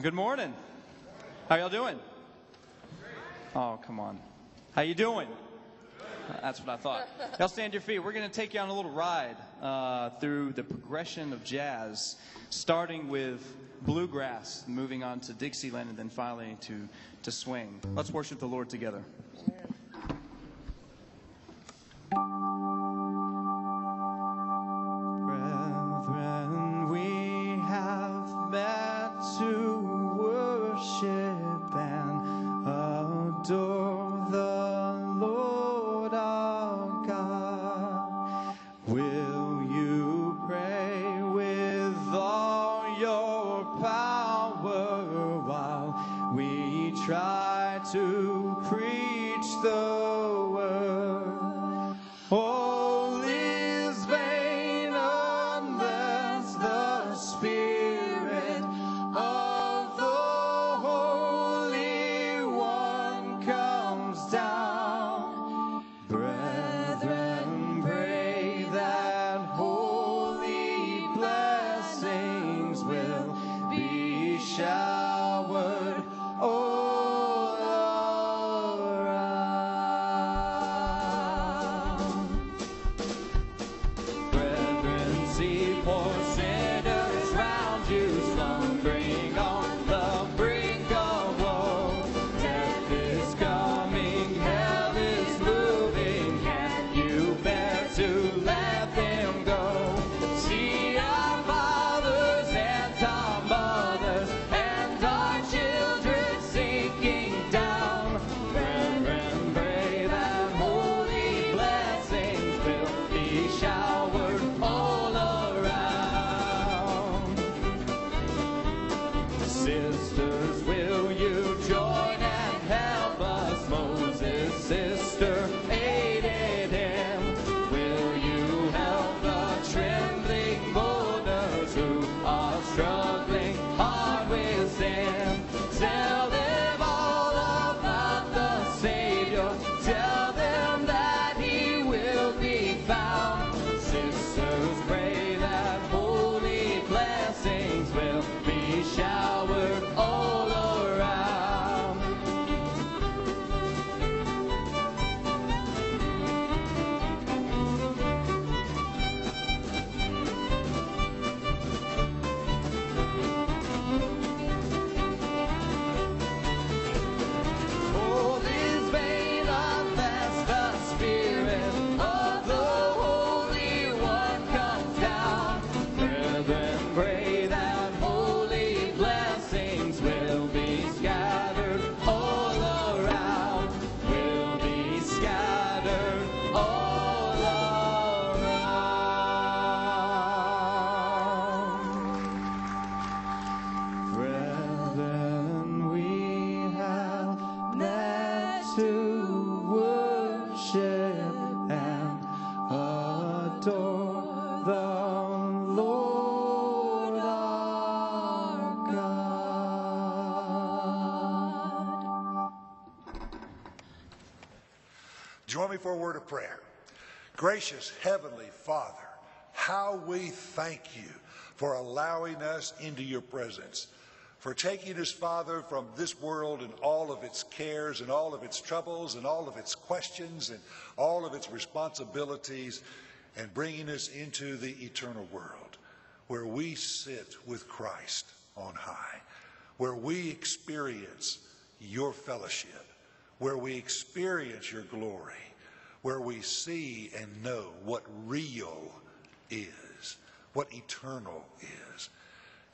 Good morning. How y'all doing? Oh, come on. How you doing? That's what I thought. Y'all stand your feet. We're going to take you on a little ride uh, through the progression of jazz, starting with bluegrass, moving on to Dixieland, and then finally to, to swing. Let's worship the Lord together. Gracious Heavenly Father, how we thank you for allowing us into your presence, for taking us, Father, from this world and all of its cares and all of its troubles and all of its questions and all of its responsibilities and bringing us into the eternal world where we sit with Christ on high, where we experience your fellowship, where we experience your glory, where we see and know what real is, what eternal is.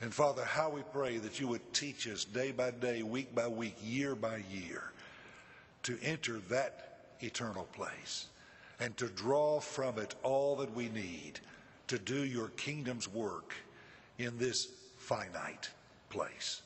And Father, how we pray that you would teach us day by day, week by week, year by year to enter that eternal place and to draw from it all that we need to do your kingdom's work in this finite place.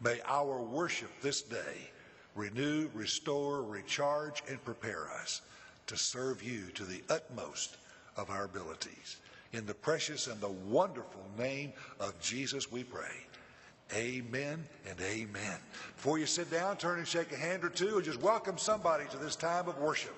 May our worship this day renew, restore, recharge, and prepare us to serve you to the utmost of our abilities. In the precious and the wonderful name of Jesus, we pray. Amen and amen. Before you sit down, turn and shake a hand or two and just welcome somebody to this time of worship.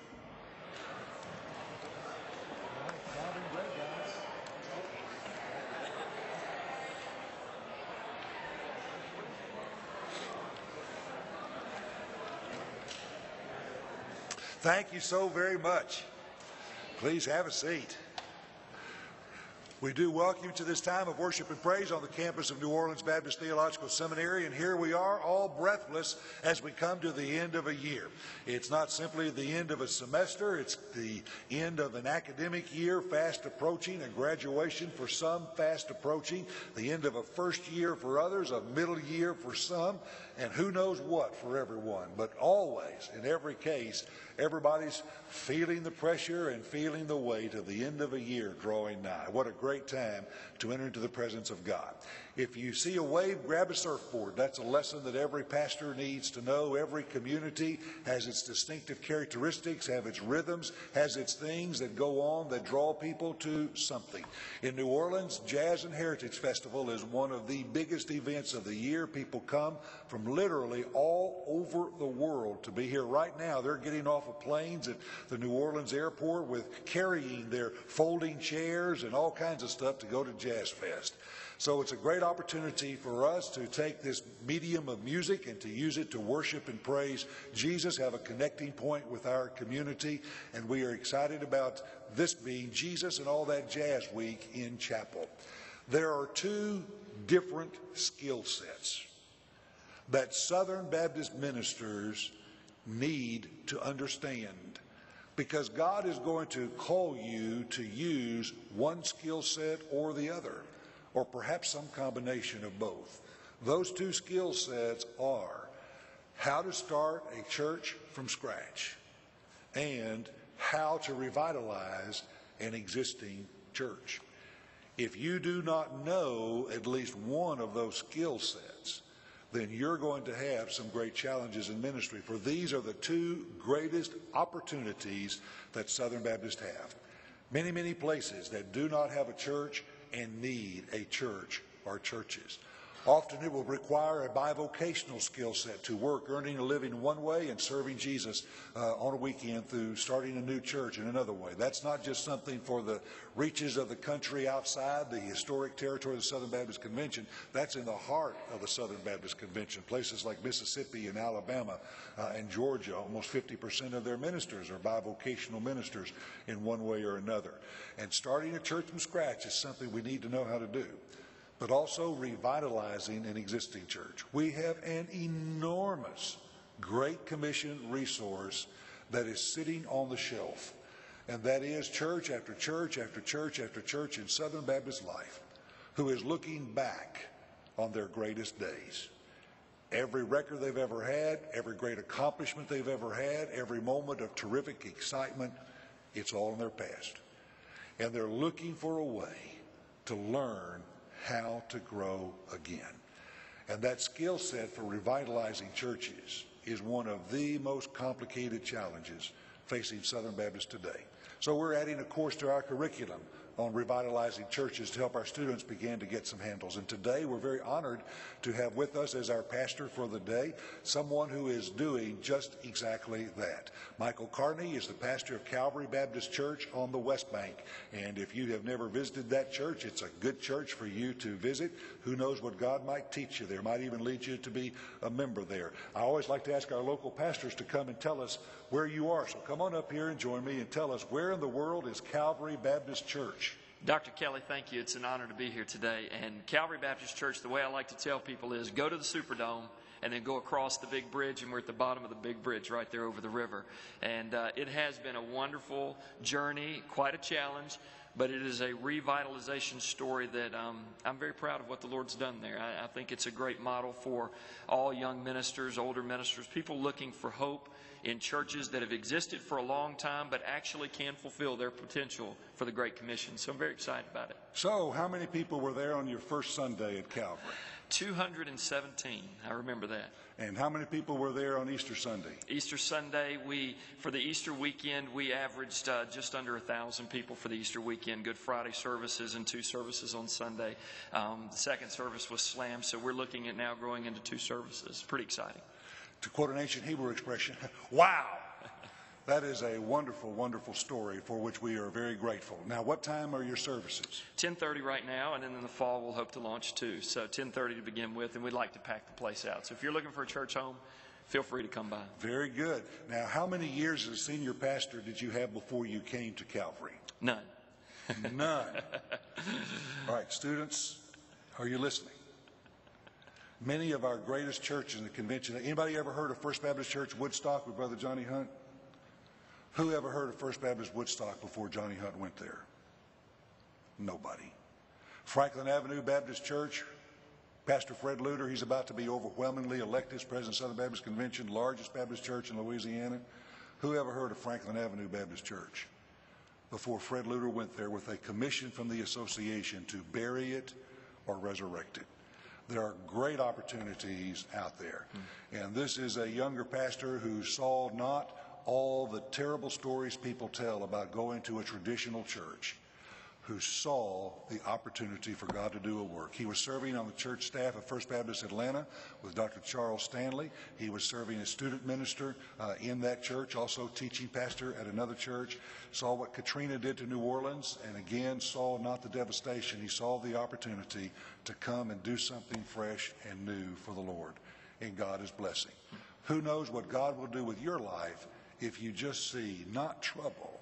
Thank you so very much. Please have a seat. We do welcome you to this time of worship and praise on the campus of New Orleans Baptist Theological Seminary, and here we are, all breathless as we come to the end of a year. It's not simply the end of a semester, it's the end of an academic year fast approaching, a graduation for some fast approaching, the end of a first year for others, a middle year for some, and who knows what for everyone. But always, in every case, everybody's feeling the pressure and feeling the weight of the end of a year drawing nigh. What a great time to enter into the presence of God. If you see a wave, grab a surfboard. That's a lesson that every pastor needs to know. Every community has its distinctive characteristics, have its rhythms, has its things that go on that draw people to something. In New Orleans, Jazz and Heritage Festival is one of the biggest events of the year. People come from literally all over the world to be here right now. They're getting off of planes at the New Orleans airport with carrying their folding chairs and all kinds of stuff to go to Jazz Fest. So it's a great opportunity for us to take this medium of music and to use it to worship and praise Jesus, have a connecting point with our community, and we are excited about this being Jesus and all that Jazz Week in chapel. There are two different skill sets that Southern Baptist ministers need to understand because God is going to call you to use one skill set or the other, or perhaps some combination of both. Those two skill sets are how to start a church from scratch and how to revitalize an existing church. If you do not know at least one of those skill sets, then you're going to have some great challenges in ministry. For these are the two greatest opportunities that Southern Baptists have. Many, many places that do not have a church and need a church or churches. Often it will require a bivocational skill set to work, earning a living one way and serving Jesus uh, on a weekend through starting a new church in another way. That's not just something for the reaches of the country outside the historic territory of the Southern Baptist Convention. That's in the heart of the Southern Baptist Convention. Places like Mississippi and Alabama uh, and Georgia, almost 50% of their ministers are bivocational ministers in one way or another. And starting a church from scratch is something we need to know how to do but also revitalizing an existing church. We have an enormous Great Commission resource that is sitting on the shelf, and that is church after church after church after church in Southern Baptist life who is looking back on their greatest days. Every record they've ever had, every great accomplishment they've ever had, every moment of terrific excitement, it's all in their past. And they're looking for a way to learn how to grow again. And that skill set for revitalizing churches is one of the most complicated challenges facing Southern Baptists today. So we're adding a course to our curriculum on revitalizing churches to help our students begin to get some handles. And today we're very honored to have with us as our pastor for the day someone who is doing just exactly that. Michael Carney is the pastor of Calvary Baptist Church on the West Bank. And if you have never visited that church, it's a good church for you to visit. Who knows what God might teach you there, might even lead you to be a member there. I always like to ask our local pastors to come and tell us where you are. So come on up here and join me and tell us where in the world is Calvary Baptist Church? Dr. Kelly, thank you. It's an honor to be here today. And Calvary Baptist Church, the way I like to tell people is go to the Superdome and then go across the big bridge, and we're at the bottom of the big bridge right there over the river. And uh, it has been a wonderful journey, quite a challenge, but it is a revitalization story that um, I'm very proud of what the Lord's done there. I, I think it's a great model for all young ministers, older ministers, people looking for hope in churches that have existed for a long time but actually can fulfill their potential for the Great Commission. So I'm very excited about it. So, how many people were there on your first Sunday at Calvary? 217. I remember that. And how many people were there on Easter Sunday? Easter Sunday, we for the Easter weekend we averaged uh, just under a thousand people for the Easter weekend. Good Friday services and two services on Sunday. Um, the second service was slammed, so we're looking at now growing into two services. Pretty exciting. To quote an ancient Hebrew expression, wow! That is a wonderful, wonderful story for which we are very grateful. Now, what time are your services? 10:30 right now, and then in the fall we'll hope to launch two. So 10:30 to begin with, and we'd like to pack the place out. So if you're looking for a church home, feel free to come by. Very good. Now, how many years as a senior pastor did you have before you came to Calvary? None. None. All right, students, are you listening? Many of our greatest churches in the convention. Anybody ever heard of First Baptist Church Woodstock with Brother Johnny Hunt? Who ever heard of First Baptist Woodstock before Johnny Hunt went there? Nobody. Franklin Avenue Baptist Church, Pastor Fred Luter, he's about to be overwhelmingly elected as President of Southern Baptist Convention, largest Baptist church in Louisiana. Who ever heard of Franklin Avenue Baptist Church? Before Fred Luter went there with a commission from the association to bury it or resurrect it. There are great opportunities out there. Hmm. And this is a younger pastor who saw not all the terrible stories people tell about going to a traditional church who saw the opportunity for God to do a work. He was serving on the church staff of First Baptist Atlanta with Dr. Charles Stanley. He was serving as student minister uh, in that church, also teaching pastor at another church. Saw what Katrina did to New Orleans, and again saw not the devastation. He saw the opportunity to come and do something fresh and new for the Lord. And God is blessing. Who knows what God will do with your life if you just see not trouble,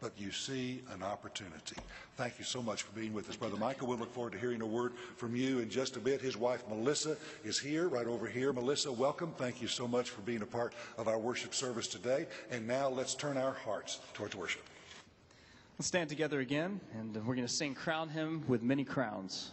but you see an opportunity. Thank you so much for being with us, Brother Michael. We'll look forward to hearing a word from you in just a bit. His wife, Melissa, is here, right over here. Melissa, welcome. Thank you so much for being a part of our worship service today. And now let's turn our hearts towards worship. Let's stand together again, and we're going to sing Crown Him with Many Crowns.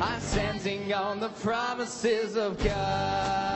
I'm standing on the promises of God.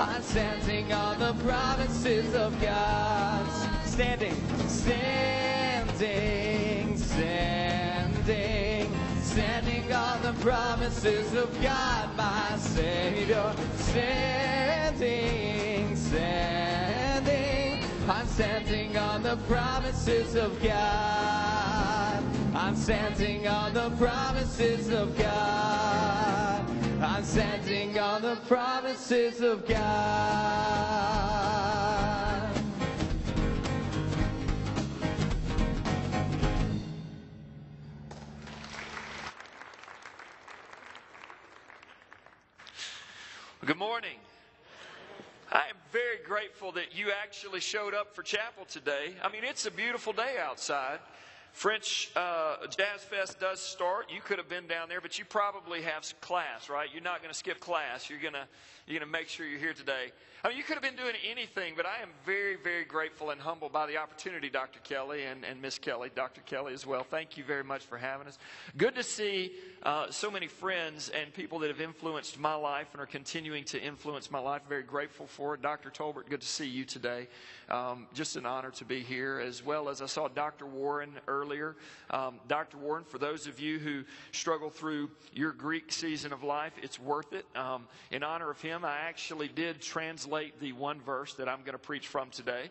I'm standing on the promises of God. Standing, standing, standing, standing on the promises of God, my Savior. Standing, standing, I'm standing on the promises of God. I'm standing on the promises of God. I'm standing on the promises of God. Good morning. I am very grateful that you actually showed up for chapel today. I mean, it's a beautiful day outside. French uh, Jazz Fest does start. You could have been down there, but you probably have class, right? You're not going to skip class. You're going you're going to make sure you're here today. Mean, you could have been doing anything, but I am very, very grateful and humbled by the opportunity, Dr. Kelly and, and Miss Kelly, Dr. Kelly as well. Thank you very much for having us. Good to see uh, so many friends and people that have influenced my life and are continuing to influence my life. Very grateful for it. Dr. Tolbert, good to see you today. Um, just an honor to be here, as well as I saw Dr. Warren earlier. Um, Dr. Warren, for those of you who struggle through your Greek season of life, it's worth it. Um, in honor of him, I actually did translate the one verse that I'm going to preach from today.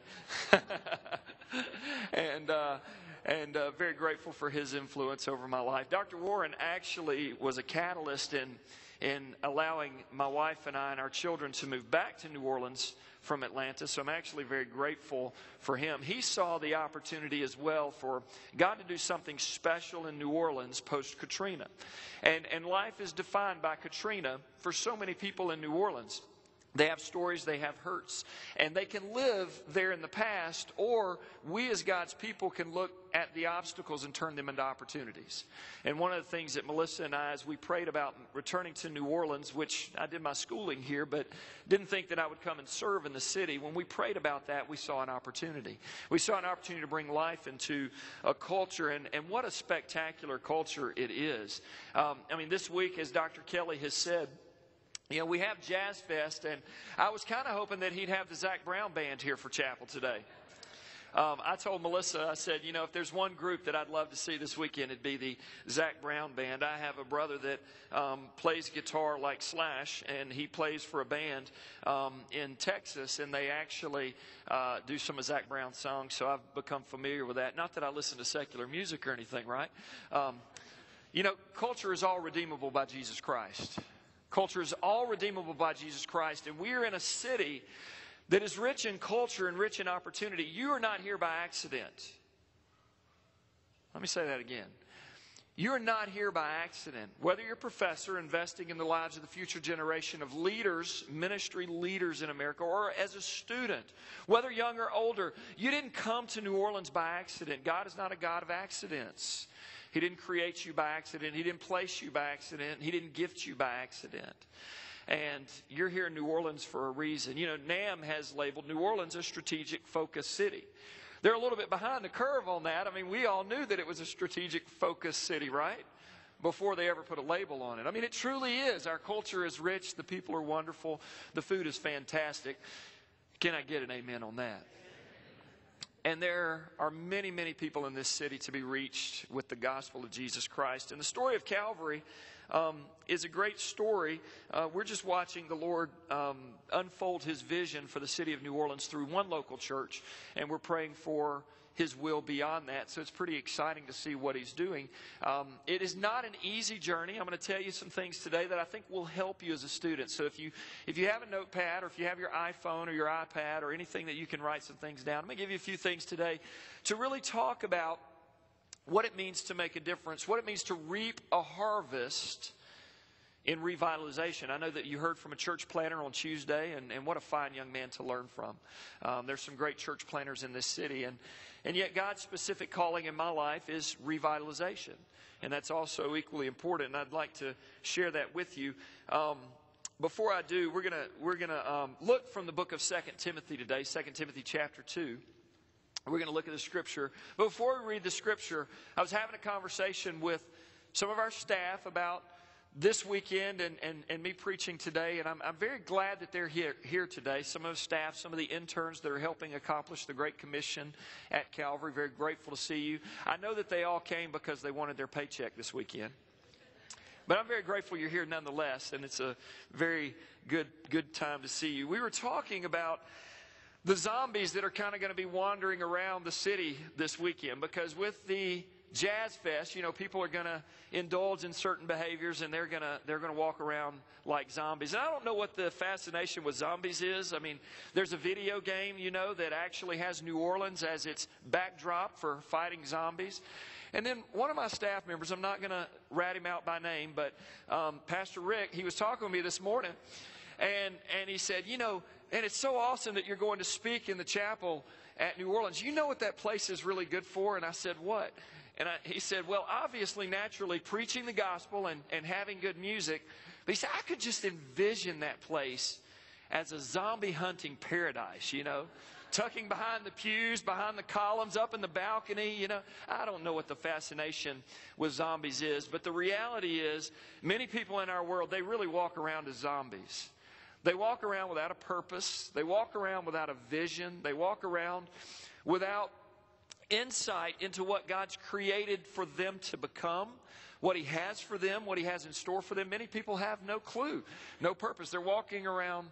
and, uh, and uh, very grateful for his influence over my life. Dr. Warren actually was a catalyst in, in allowing my wife and I and our children to move back to New Orleans from Atlanta. So I'm actually very grateful for him. He saw the opportunity as well for God to do something special in New Orleans post Katrina. And, and life is defined by Katrina for so many people in New Orleans. They have stories, they have hurts, and they can live there in the past, or we as God's people can look at the obstacles and turn them into opportunities. And one of the things that Melissa and I, as we prayed about returning to New Orleans, which I did my schooling here, but didn't think that I would come and serve in the city, when we prayed about that, we saw an opportunity. We saw an opportunity to bring life into a culture, and, and what a spectacular culture it is. Um, I mean, this week, as Dr. Kelly has said, you know, we have Jazz Fest, and I was kind of hoping that he'd have the Zac Brown Band here for chapel today. Um, I told Melissa, I said, you know, if there's one group that I'd love to see this weekend, it'd be the Zac Brown Band. I have a brother that um, plays guitar like Slash, and he plays for a band um, in Texas, and they actually uh, do some of Zac Brown's songs, so I've become familiar with that. Not that I listen to secular music or anything, right? Um, you know, culture is all redeemable by Jesus Christ. Culture is all redeemable by Jesus Christ, and we are in a city that is rich in culture and rich in opportunity. You are not here by accident. Let me say that again. You are not here by accident. Whether you're a professor investing in the lives of the future generation of leaders, ministry leaders in America, or as a student, whether young or older, you didn't come to New Orleans by accident. God is not a God of accidents. He didn't create you by accident. He didn't place you by accident. He didn't gift you by accident. And you're here in New Orleans for a reason. You know, NAMB has labeled New Orleans a strategic focus city. They're a little bit behind the curve on that. I mean, we all knew that it was a strategic focus city, right? Before they ever put a label on it. I mean, it truly is. Our culture is rich. The people are wonderful. The food is fantastic. Can I get an amen on that? And there are many, many people in this city to be reached with the gospel of Jesus Christ. And the story of Calvary um, is a great story. Uh, we're just watching the Lord um, unfold his vision for the city of New Orleans through one local church, and we're praying for his will beyond that. So it's pretty exciting to see what he's doing. Um, it is not an easy journey. I'm going to tell you some things today that I think will help you as a student. So if you if you have a notepad or if you have your iPhone or your iPad or anything that you can write some things down, I'm going to give you a few things today to really talk about what it means to make a difference, what it means to reap a harvest in revitalization. I know that you heard from a church planter on Tuesday, and, and what a fine young man to learn from. Um, there's some great church planters in this city, and, and yet God's specific calling in my life is revitalization. And that's also equally important, and I'd like to share that with you. Um, before I do, we're gonna we're gonna um, look from the book of Second Timothy today, Second Timothy chapter two. We're going to look at the scripture. Before we read the scripture, I was having a conversation with some of our staff about this weekend and, and, and me preaching today, and I'm, I'm very glad that they're here, here today. Some of the staff, some of the interns that are helping accomplish the Great Commission at Calvary, very grateful to see you. I know that they all came because they wanted their paycheck this weekend. But I'm very grateful you're here nonetheless, and it's a very good, good time to see you. We were talking about the zombies that are kind of going to be wandering around the city this weekend because with the Jazz Fest, you know, people are going to indulge in certain behaviors and they're going to they're going to walk around like zombies. And I don't know what the fascination with zombies is. I mean, there's a video game, you know, that actually has New Orleans as its backdrop for fighting zombies. And then one of my staff members, I'm not going to rat him out by name, but um, Pastor Rick, he was talking to me this morning, and and he said, you know, and it's so awesome that you're going to speak in the chapel at New Orleans. You know what that place is really good for? And I said, what? And I, he said, Well, obviously, naturally, preaching the gospel and, and having good music. But he said, I could just envision that place as a zombie hunting paradise, you know, tucking behind the pews, behind the columns, up in the balcony, you know. I don't know what the fascination with zombies is, but the reality is, many people in our world, they really walk around as zombies. They walk around without a purpose, they walk around without a vision, they walk around without insight into what God's created for them to become, what He has for them, what He has in store for them. Many people have no clue, no purpose. They're walking around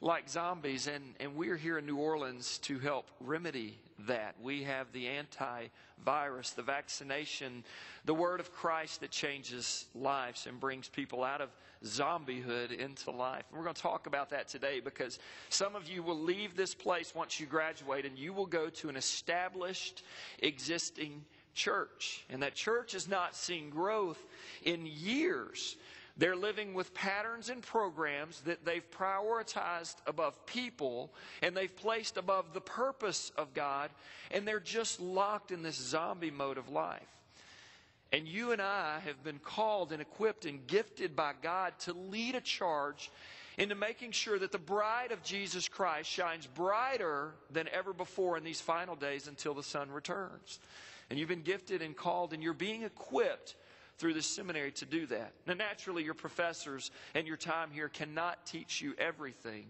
like zombies, and, and we're here in New Orleans to help remedy that. We have the antivirus, the vaccination, the word of Christ that changes lives and brings people out of zombiehood into life. And we're going to talk about that today because some of you will leave this place once you graduate and you will go to an established, existing church. And that church has not seen growth in years. They're living with patterns and programs that they've prioritized above people and they've placed above the purpose of God, and they're just locked in this zombie mode of life. And you and I have been called and equipped and gifted by God to lead a charge into making sure that the bride of Jesus Christ shines brighter than ever before in these final days until the Son returns. And you've been gifted and called, and you're being equipped through the seminary to do that. Now, naturally, your professors and your time here cannot teach you everything.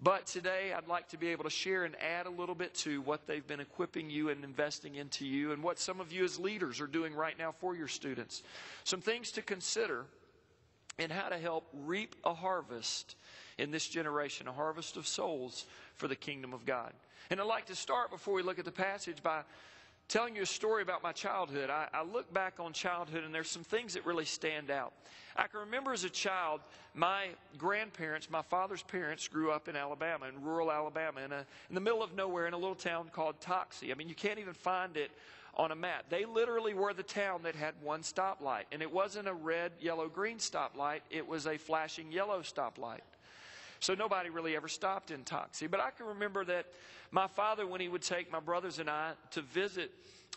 But today, I'd like to be able to share and add a little bit to what they've been equipping you and investing into you, and what some of you as leaders are doing right now for your students. Some things to consider and how to help reap a harvest in this generation, a harvest of souls for the kingdom of God. And I'd like to start before we look at the passage by telling you a story about my childhood. I, I, look back on childhood, and there's some things that really stand out. I can remember as a child, my grandparents, my father's parents, grew up in Alabama, in rural Alabama, in, a, in the middle of nowhere, in a little town called Toxey. I mean, you can't even find it on a map. They literally were the town that had one stoplight, and it wasn't a red, yellow, green stoplight, it was a flashing yellow stoplight. So nobody really ever stopped in Toxey. But I can remember that my father, when he would take my brothers and I to visit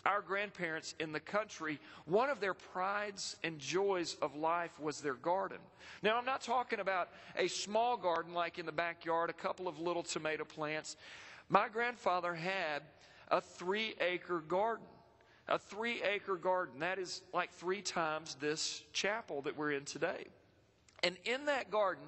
our grandparents in the country, one of their prides and joys of life was their garden. Now, I'm not talking about a small garden like in the backyard, a couple of little tomato plants. My grandfather had a three acre garden. A three acre garden. That is like three times this chapel that we're in today. And in that garden,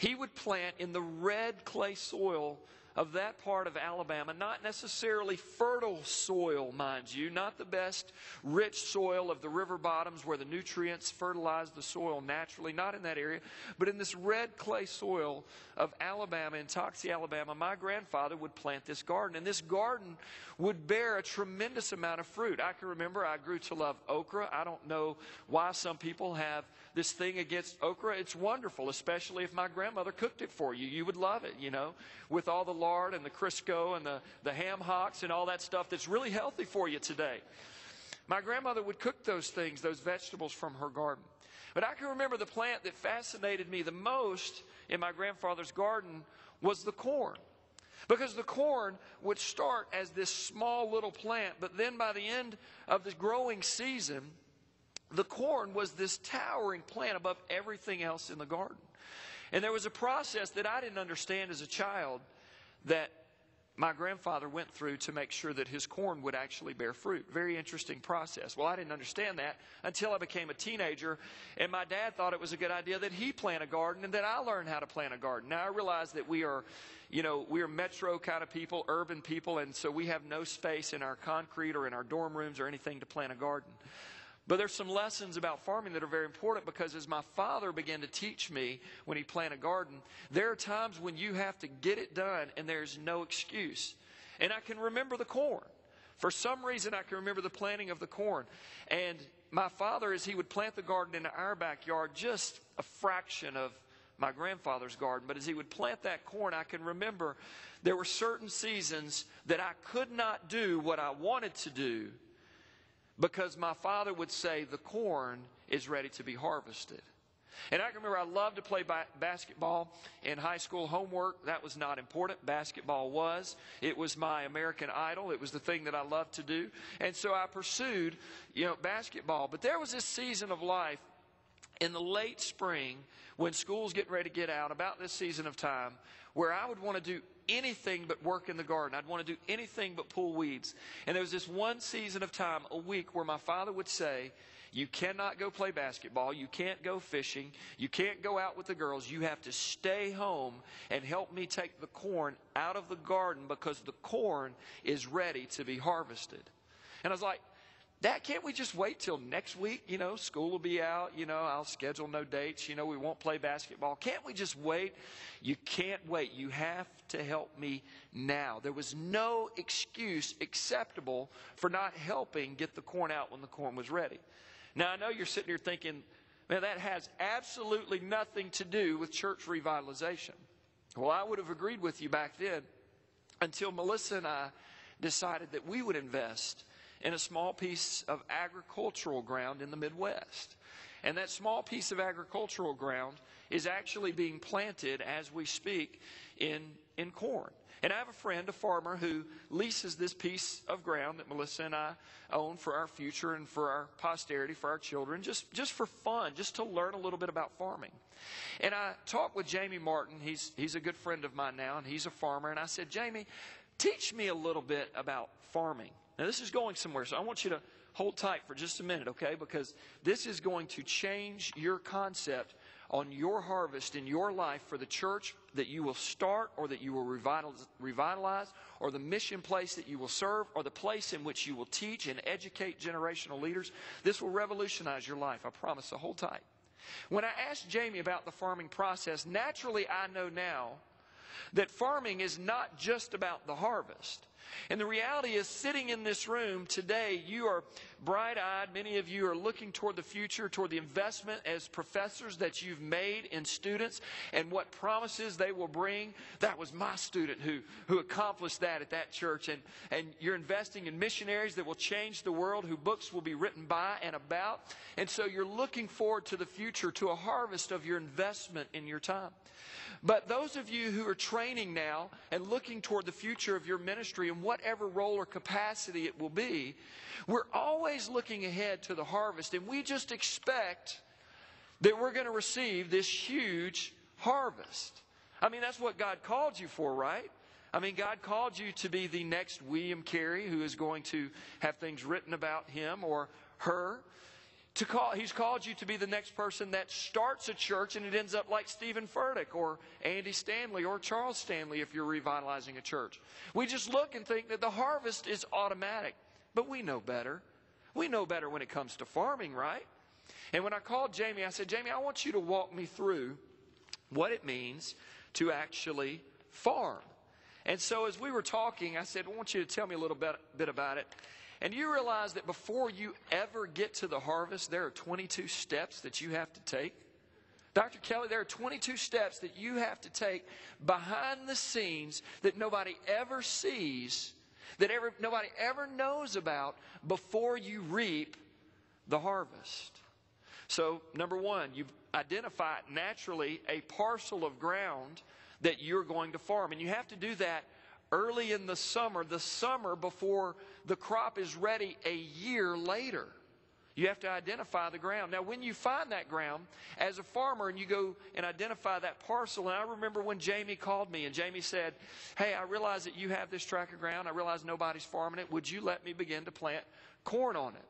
he would plant in the red clay soil of that part of Alabama, not necessarily fertile soil, mind you, not the best rich soil of the river bottoms where the nutrients fertilize the soil naturally, not in that area, but in this red clay soil of Alabama, in Toxey, Alabama, my grandfather would plant this garden. And this garden would bear a tremendous amount of fruit. I can remember I grew to love okra. I don't know why some people have this thing against okra. It's wonderful, especially if my grandmother cooked it for you. You would love it, you know, with all the lard and the Crisco and the, the ham hocks and all that stuff that's really healthy for you today. My grandmother would cook those things, those vegetables from her garden. But I can remember the plant that fascinated me the most in my grandfather's garden was the corn. Because the corn would start as this small little plant, but then by the end of the growing season, the corn was this towering plant above everything else in the garden. And there was a process that I didn't understand as a child that my grandfather went through to make sure that his corn would actually bear fruit. Very interesting process. Well, I didn't understand that until I became a teenager, and my dad thought it was a good idea that he plant a garden and that I learn how to plant a garden. Now, I realize that we are, you know, we are metro kind of people, urban people, and so we have no space in our concrete or in our dorm rooms or anything to plant a garden. But there's some lessons about farming that are very important because as my father began to teach me when he planted a garden, there are times when you have to get it done and there's no excuse. And I can remember the corn. For some reason, I can remember the planting of the corn. And my father, as he would plant the garden in our backyard, just a fraction of my grandfather's garden, but as he would plant that corn, I can remember there were certain seasons that I could not do what I wanted to do because my father would say the corn is ready to be harvested. And I remember I loved to play ba- basketball in high school. Homework, that was not important. Basketball was. It was my American idol. It was the thing that I loved to do. And so I pursued, you know, basketball. But there was this season of life in the late spring when school's getting ready to get out, about this season of time, where I would want to do anything but work in the garden. I'd want to do anything but pull weeds. And there was this one season of time, a week, where my father would say, You cannot go play basketball. You can't go fishing. You can't go out with the girls. You have to stay home and help me take the corn out of the garden because the corn is ready to be harvested. And I was like, that can't we just wait till next week? You know, school will be out. You know, I'll schedule no dates. You know, we won't play basketball. Can't we just wait? You can't wait. You have to help me now. There was no excuse acceptable for not helping get the corn out when the corn was ready. Now, I know you're sitting here thinking, man, that has absolutely nothing to do with church revitalization. Well, I would have agreed with you back then until Melissa and I decided that we would invest in a small piece of agricultural ground in the Midwest. And that small piece of agricultural ground is actually being planted as we speak in, in corn. And I have a friend, a farmer, who leases this piece of ground that Melissa and I own for our future and for our posterity, for our children, just, just for fun, just to learn a little bit about farming. And I talked with Jamie Martin. He's, he's a good friend of mine now, and he's a farmer. And I said, Jamie, teach me a little bit about farming. Now, this is going somewhere, so I want you to hold tight for just a minute, okay? Because this is going to change your concept on your harvest in your life for the church that you will start or that you will revitalize, or the mission place that you will serve or the place in which you will teach and educate generational leaders. This will revolutionize your life, I promise. So hold tight. When I asked Jamie about the farming process, naturally I know now that farming is not just about the harvest. And the reality is, sitting in this room today, you are bright eyed. Many of you are looking toward the future, toward the investment as professors that you've made in students and what promises they will bring. That was my student who, who accomplished that at that church. And, and you're investing in missionaries that will change the world, who books will be written by and about. And so you're looking forward to the future, to a harvest of your investment in your time. But those of you who are training now and looking toward the future of your ministry in whatever role or capacity it will be, we're always looking ahead to the harvest and we just expect that we're going to receive this huge harvest. I mean, that's what God called you for, right? I mean, God called you to be the next William Carey who is going to have things written about him or her. To call, he's called you to be the next person that starts a church and it ends up like Steven Furtick or Andy Stanley or Charles Stanley if you're revitalizing a church. We just look and think that the harvest is automatic, but we know better. We know better when it comes to farming, right? And when I called Jamie, I said, Jamie, I want you to walk me through what it means to actually farm. And so as we were talking, I said, I want you to tell me a little bit, bit about it. And you realize that before you ever get to the harvest, there are 22 steps that you have to take. Dr. Kelley, there are 22 steps that you have to take behind the scenes that nobody ever sees, that ever, nobody ever knows about before you reap the harvest. So, number one, you identify naturally a parcel of ground that you're going to farm. And you have to do that early in the summer, the summer before the crop is ready a year later. You have to identify the ground. Now, when you find that ground as a farmer and you go and identify that parcel, and I remember when Jamie called me and Jamie said, Hey, I realize that you have this tract of ground. I realize nobody's farming it. Would you let me begin to plant corn on it?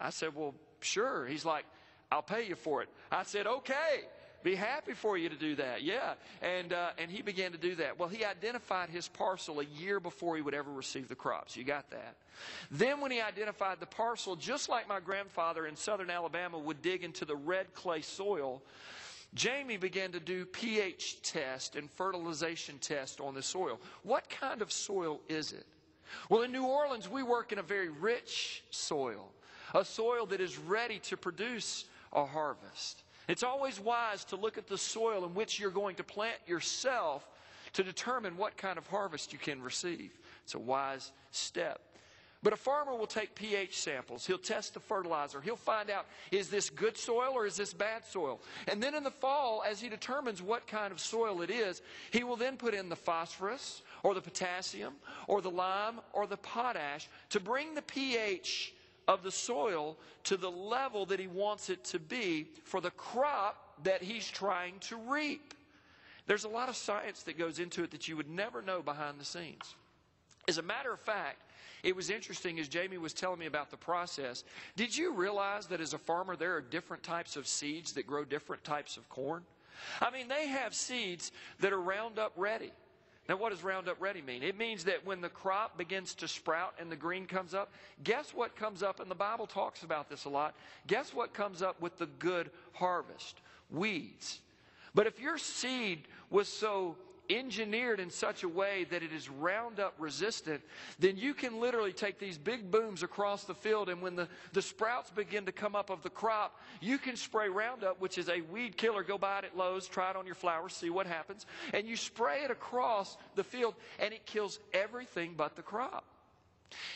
I said, Well, sure. He's like, I'll pay you for it. I said, Okay. Be happy for you to do that. Yeah. And, uh, and he began to do that. Well, he identified his parcel a year before he would ever receive the crops. You got that? Then, when he identified the parcel, just like my grandfather in southern Alabama would dig into the red clay soil, Jamie began to do pH test and fertilization test on the soil. What kind of soil is it? Well, in New Orleans, we work in a very rich soil, a soil that is ready to produce a harvest. It's always wise to look at the soil in which you're going to plant yourself to determine what kind of harvest you can receive. It's a wise step. But a farmer will take pH samples. He'll test the fertilizer. He'll find out is this good soil or is this bad soil? And then in the fall, as he determines what kind of soil it is, he will then put in the phosphorus or the potassium or the lime or the potash to bring the pH of the soil to the level that he wants it to be for the crop that he's trying to reap. There's a lot of science that goes into it that you would never know behind the scenes. As a matter of fact, it was interesting as Jamie was telling me about the process. Did you realize that as a farmer, there are different types of seeds that grow different types of corn? I mean, they have seeds that are Roundup ready. Now, what does Roundup Ready mean? It means that when the crop begins to sprout and the green comes up, guess what comes up? And the Bible talks about this a lot. Guess what comes up with the good harvest? Weeds. But if your seed was so engineered in such a way that it is Roundup resistant, then you can literally take these big booms across the field, and when the, the sprouts begin to come up of the crop, you can spray Roundup, which is a weed killer. Go buy it at Lowe's, try it on your flowers, see what happens. And you spray it across the field, and it kills everything but the crop.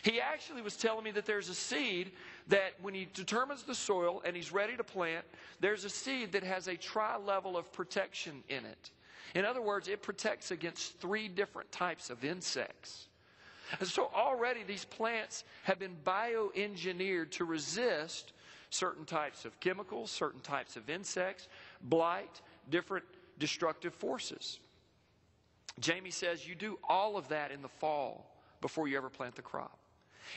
He actually was telling me that there's a seed that when he determines the soil and he's ready to plant, there's a seed that has a tri level of protection in it. In other words, it protects against three different types of insects. And so already these plants have been bioengineered to resist certain types of chemicals, certain types of insects, blight, different destructive forces. Jamie says you do all of that in the fall before you ever plant the crop.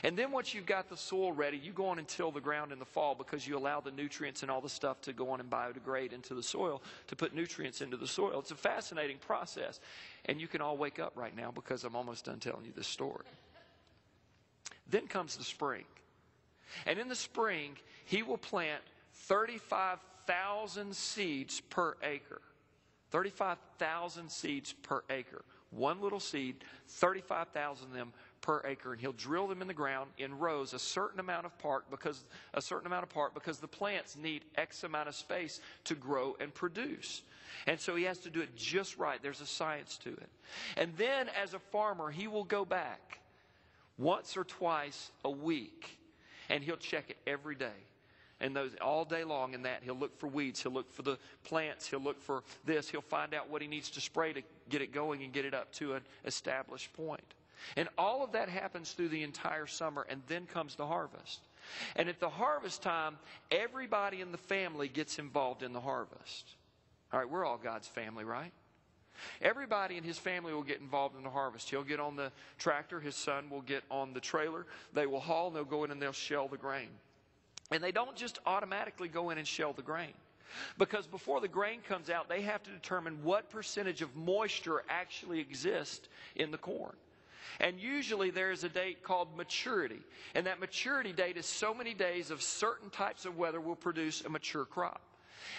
And then once you've got the soil ready, you go on and till the ground in the fall because you allow the nutrients and all the stuff to go on and biodegrade into the soil to put nutrients into the soil. It's a fascinating process. And you can all wake up right now because I'm almost done telling you this story. Then comes the spring. And in the spring, he will plant 35,000 seeds per acre. 35,000 seeds per acre. One little seed, 35,000 of them per acre, and he'll drill them in the ground in rows, a certain amount of part because a certain amount of apart because the plants need X amount of space to grow and produce. And so he has to do it just right. There's a science to it. And then as a farmer, he will go back once or twice a week and he'll check it every day and those all day long in that he'll look for weeds he'll look for the plants he'll look for this he'll find out what he needs to spray to get it going and get it up to an established point and all of that happens through the entire summer, and then comes the harvest. And at the harvest time, everybody in the family gets involved in the harvest. All right, we're all God's family, right? Everybody in his family will get involved in the harvest. He'll get on the tractor, his son will get on the trailer. They will haul, and they'll go in and they'll shell the grain. And they don't just automatically go in and shell the grain. Because before the grain comes out, they have to determine what percentage of moisture actually exists in the corn. And usually there is a date called maturity. And that maturity date is so many days of certain types of weather will produce a mature crop.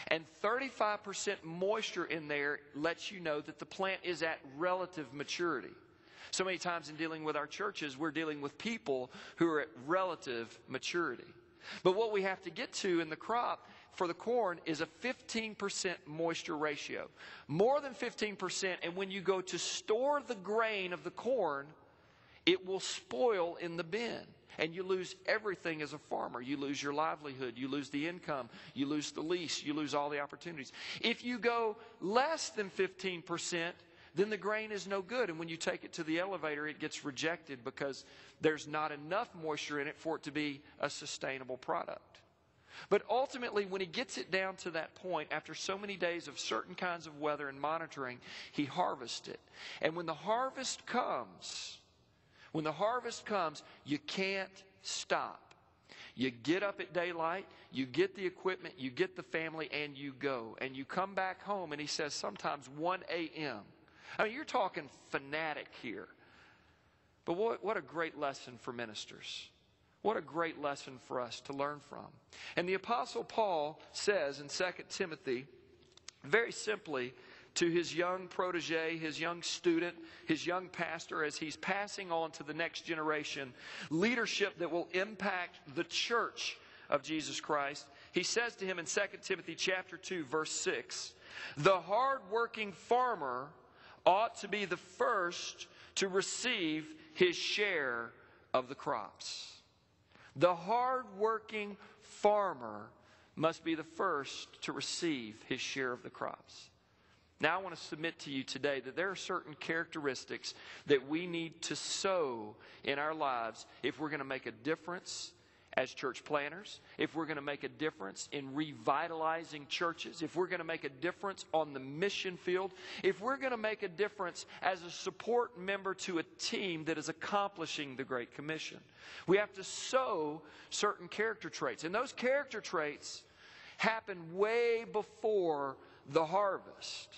And 35% moisture in there lets you know that the plant is at relative maturity. So many times in dealing with our churches, we're dealing with people who are at relative maturity. But what we have to get to in the crop for the corn is a 15% moisture ratio. More than 15%, and when you go to store the grain of the corn, it will spoil in the bin. and you lose everything as a farmer. You lose your livelihood, you lose the income, you lose the lease, you lose all the opportunities. If you go less than 15%, then the grain is no good. And when you take it to the elevator, it gets rejected because there's not enough moisture in it for it to be a sustainable product. But ultimately, when he gets it down to that point, after so many days of certain kinds of weather and monitoring, he harvests it. And when the harvest comes, when the harvest comes, you can't stop. You get up at daylight, you get the equipment, you get the family, and you go. And you come back home, and he says sometimes 1 a.m. I mean, you're talking fanatic here. But what, what a great lesson for ministers. What a great lesson for us to learn from. And the Apostle Paul says in 2 Timothy, very simply, to his young protege, his young student, his young pastor, as he's passing on to the next generation leadership that will impact the church of Jesus Christ. He says to him in 2 Timothy chapter 2 verse 6, "The hard-working farmer ought to be the first to receive his share of the crops." The hard-working farmer must be the first to receive his share of the crops. Now, I want to submit to you today that there are certain characteristics that we need to sow in our lives if we're going to make a difference as church planters, if we're going to make a difference in revitalizing churches, if we're going to make a difference on the mission field, if we're going to make a difference as a support member to a team that is accomplishing the Great Commission. We have to sow certain character traits. And those character traits happen way before the harvest.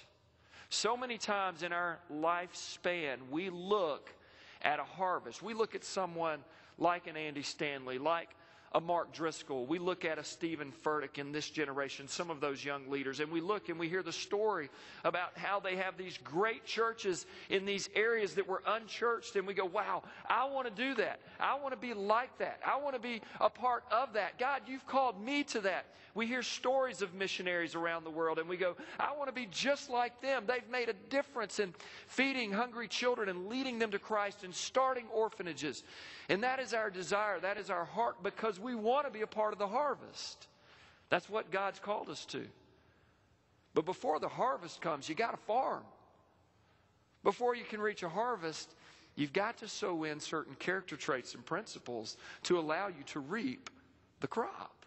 So many times in our lifespan, we look at a harvest. We look at someone like an Andy Stanley, like a Mark Driscoll. We look at a Steven Furtick in this generation, some of those young leaders, and we look and we hear the story about how they have these great churches in these areas that were unchurched, and we go, wow, I want to do that. I want to be like that. I want to be a part of that. God, you've called me to that. We hear stories of missionaries around the world, and we go, I want to be just like them. They've made a difference in feeding hungry children and leading them to Christ and starting orphanages. And that is our desire, that is our heart, because we want to be a part of the harvest. That's what God's called us to. But before the harvest comes, you got to farm. Before you can reach a harvest, you've got to sow in certain character traits and principles to allow you to reap the crop.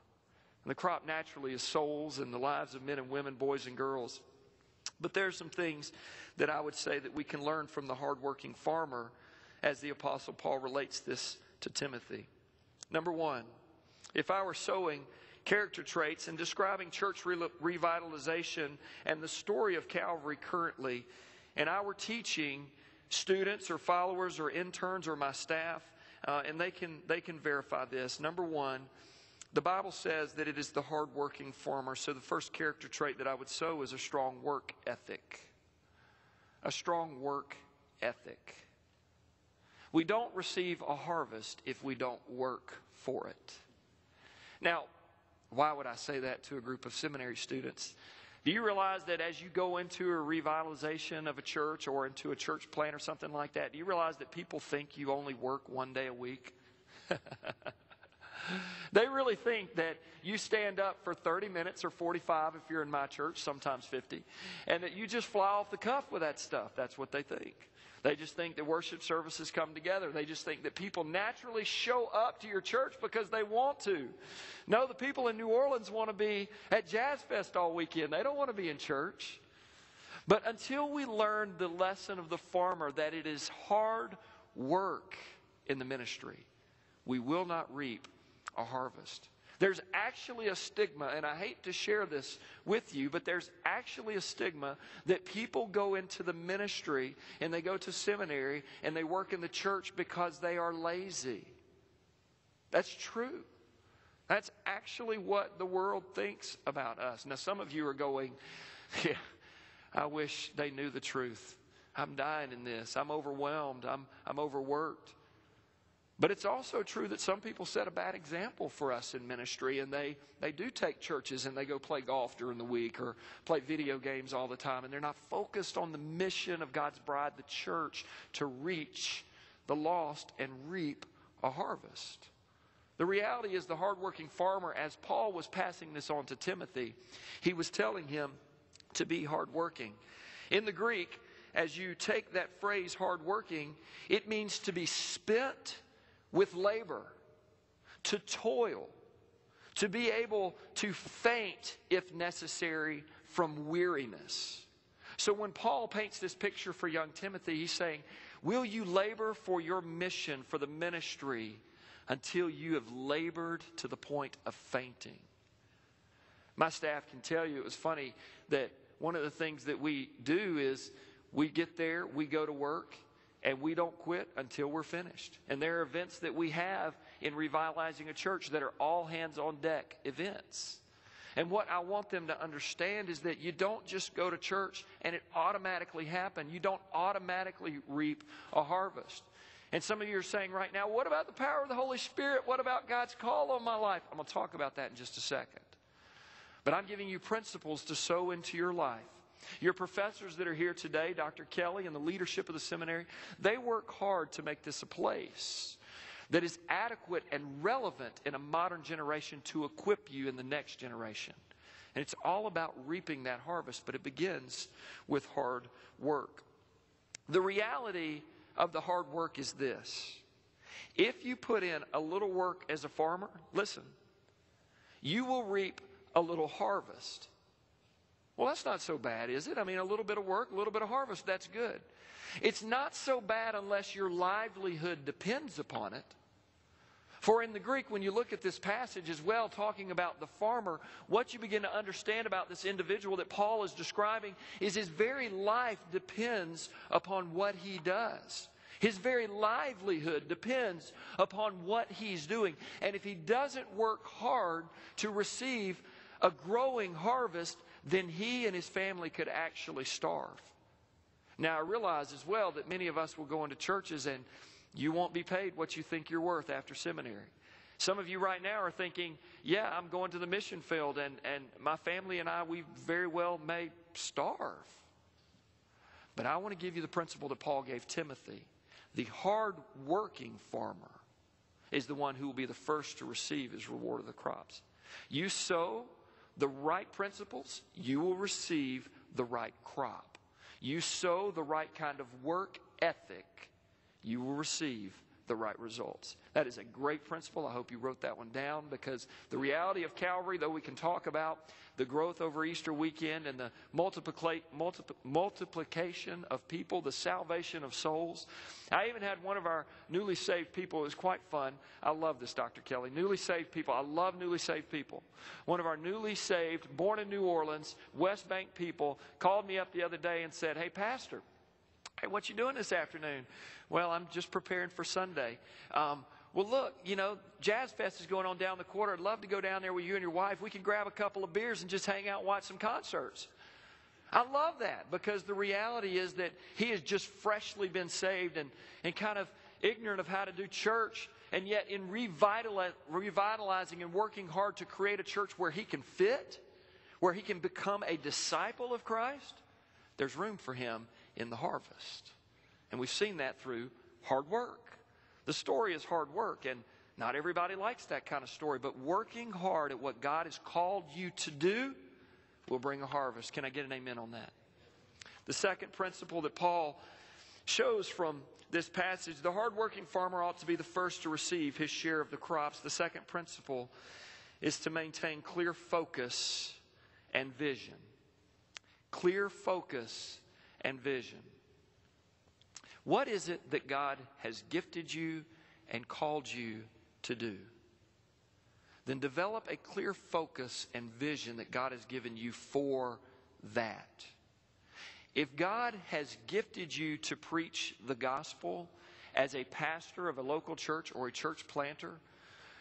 And the crop naturally is souls and the lives of men and women, boys and girls. But there are some things that I would say that we can learn from the hardworking farmer as the Apostle Paul relates this to Timothy. Number one, if I were sowing character traits and describing church re- revitalization and the story of Calvary currently, and I were teaching students or followers or interns or my staff, uh, and they can, they can verify this. Number one, the Bible says that it is the hardworking farmer. So the first character trait that I would sow is a strong work ethic. A strong work ethic. We don't receive a harvest if we don't work for it. Now, why would I say that to a group of seminary students? Do you realize that as you go into a revitalization of a church or into a church plan or something like that, do you realize that people think you only work one day a week? they really think that you stand up for 30 minutes or 45 if you're in my church, sometimes 50, and that you just fly off the cuff with that stuff. That's what they think. They just think that worship services come together. They just think that people naturally show up to your church because they want to. No, the people in New Orleans want to be at Jazz Fest all weekend. They don't want to be in church. But until we learn the lesson of the farmer that it is hard work in the ministry, we will not reap a harvest. There's actually a stigma, and I hate to share this with you, but there's actually a stigma that people go into the ministry and they go to seminary and they work in the church because they are lazy. That's true. That's actually what the world thinks about us. Now, some of you are going, yeah, I wish they knew the truth. I'm dying in this. I'm overwhelmed. I'm, I'm overworked. But it's also true that some people set a bad example for us in ministry, and they, they do take churches and they go play golf during the week or play video games all the time, and they're not focused on the mission of God's bride, the church, to reach the lost and reap a harvest. The reality is, the hardworking farmer, as Paul was passing this on to Timothy, he was telling him to be hardworking. In the Greek, as you take that phrase hardworking, it means to be spent with labor, to toil, to be able to faint if necessary from weariness. So when Paul paints this picture for young Timothy, he's saying, Will you labor for your mission, for the ministry, until you have labored to the point of fainting? My staff can tell you it was funny that one of the things that we do is we get there, we go to work, and we don't quit until we're finished. And there are events that we have in revitalizing a church that are all hands on deck events. And what I want them to understand is that you don't just go to church and it automatically happen. You don't automatically reap a harvest. And some of you are saying right now, what about the power of the Holy Spirit? What about God's call on my life? I'm going to talk about that in just a second. But I'm giving you principles to sow into your life. Your professors that are here today, Dr. Kelley and the leadership of the seminary, they work hard to make this a place that is adequate and relevant in a modern generation to equip you in the next generation. And it's all about reaping that harvest, but it begins with hard work. The reality of the hard work is this if you put in a little work as a farmer, listen, you will reap a little harvest. Well, that's not so bad, is it? I mean, a little bit of work, a little bit of harvest, that's good. It's not so bad unless your livelihood depends upon it. For in the Greek, when you look at this passage as well, talking about the farmer, what you begin to understand about this individual that Paul is describing is his very life depends upon what he does. His very livelihood depends upon what he's doing. And if he doesn't work hard to receive a growing harvest, then he and his family could actually starve. Now, I realize as well that many of us will go into churches and you won't be paid what you think you're worth after seminary. Some of you right now are thinking, yeah, I'm going to the mission field, and, and my family and I, we very well may starve. But I want to give you the principle that Paul gave Timothy. The hard working farmer is the one who will be the first to receive his reward of the crops. You sow the right principles, you will receive the right crop. You sow the right kind of work ethic, you will receive the right results. That is a great principle. I hope you wrote that one down because the reality of Calvary, though we can talk about the growth over Easter weekend and the multiplica- multipl- multiplication of people, the salvation of souls. I even had one of our newly saved people. It was quite fun. I love this, Dr. Kelley. Newly saved people. I love newly saved people. One of our newly saved, born in New Orleans, West Bank people called me up the other day and said, Hey, Pastor, Hey, what you doing this afternoon? Well, I'm just preparing for Sunday. Um, well, look, you know, Jazz Fest is going on down the quarter. I'd love to go down there with you and your wife. We can grab a couple of beers and just hang out and watch some concerts. I love that because the reality is that he has just freshly been saved and, and kind of ignorant of how to do church. And yet, in revitalizing and working hard to create a church where he can fit, where he can become a disciple of Christ, there's room for him in the harvest. And we've seen that through hard work. The story is hard work, and not everybody likes that kind of story, but working hard at what God has called you to do will bring a harvest. Can I get an amen on that? The second principle that Paul shows from this passage the hardworking farmer ought to be the first to receive his share of the crops. The second principle is to maintain clear focus and vision. Clear focus and vision. What is it that God has gifted you and called you to do? Then develop a clear focus and vision that God has given you for that. If God has gifted you to preach the gospel as a pastor of a local church or a church planter,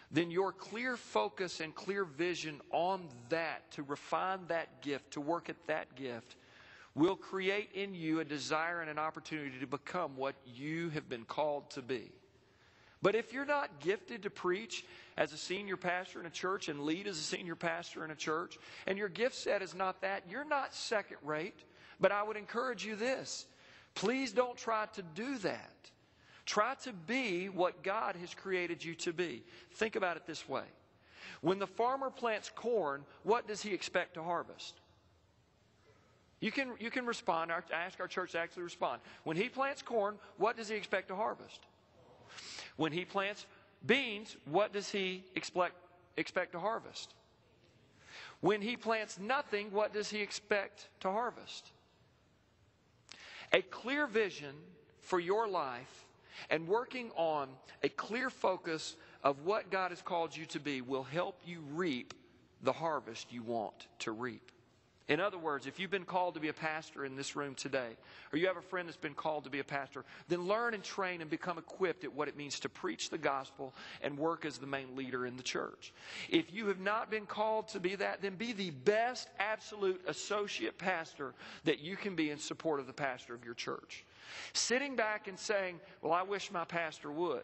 then your clear focus and clear vision on that, to refine that gift, to work at that gift, will create in you a desire and an opportunity to become what you have been called to be. But if you're not gifted to preach as a senior pastor in a church and lead as a senior pastor in a church, and your gift set is not that, you're not second rate. But I would encourage you this please don't try to do that. Try to be what God has created you to be. Think about it this way. When the farmer plants corn, what does he expect to harvest? You can, you can respond. Ask our church to actually respond. When he plants corn, what does he expect to harvest? When he plants beans, what does he expect, expect to harvest? When he plants nothing, what does he expect to harvest? A clear vision for your life and working on a clear focus of what God has called you to be will help you reap the harvest you want to reap. In other words, if you've been called to be a pastor in this room today, or you have a friend that's been called to be a pastor, then learn and train and become equipped at what it means to preach the gospel and work as the main leader in the church. If you have not been called to be that, then be the best absolute associate pastor that you can be in support of the pastor of your church. Sitting back and saying, Well, I wish my pastor would.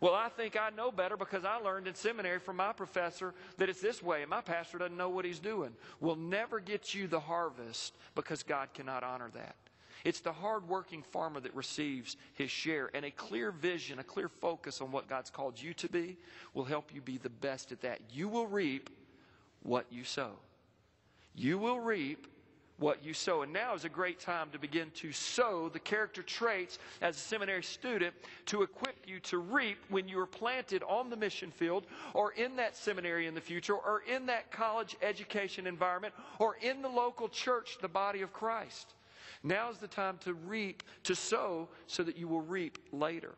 Well, I think I know better because I learned in seminary from my professor that it's this way, and my pastor doesn't know what he's doing. We'll never get you the harvest because God cannot honor that. It's the hardworking farmer that receives his share, and a clear vision, a clear focus on what God's called you to be will help you be the best at that. You will reap what you sow. You will reap what you sow. And now is a great time to begin to sow the character traits as a seminary student to equip you to reap when you are planted on the mission field or in that seminary in the future or in that college education environment or in the local church, the body of Christ. Now is the time to reap, to sow, so that you will reap later.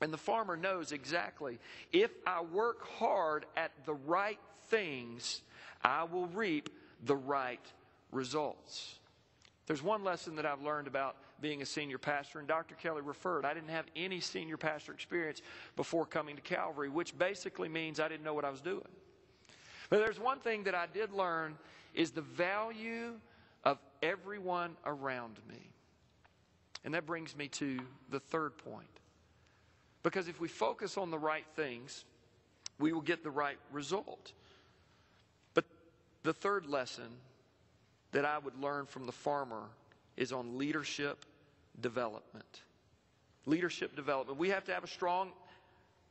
And the farmer knows exactly if I work hard at the right things, I will reap the right results. There's one lesson that I've learned about being a senior pastor, and Dr. Kelley referred. I didn't have any senior pastor experience before coming to Calvary, which basically means I didn't know what I was doing. But there's one thing that I did learn is the value of everyone around me. And that brings me to the third point. Because if we focus on the right things, we will get the right result. But the third lesson that I would learn from the farmer is on leadership development. Leadership development. We have to have a strong